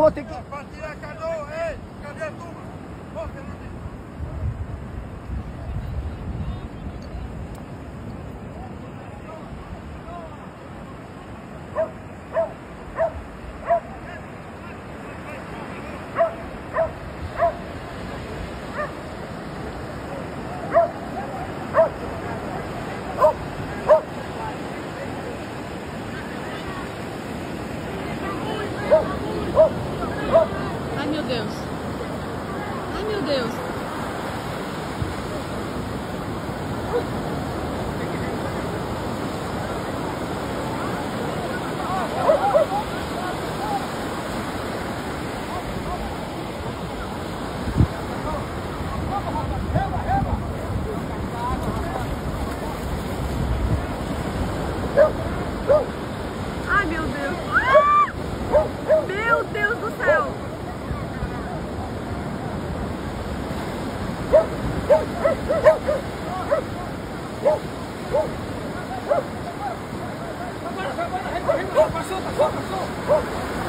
Pronto, tem que... Tirar a canoa, ei, cadê a turma? Ai, meu Deus. Ai, meu Deus. Ai, meu Deus. Meu Deus do céu. Passou, passou, passou!